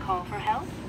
Call for help?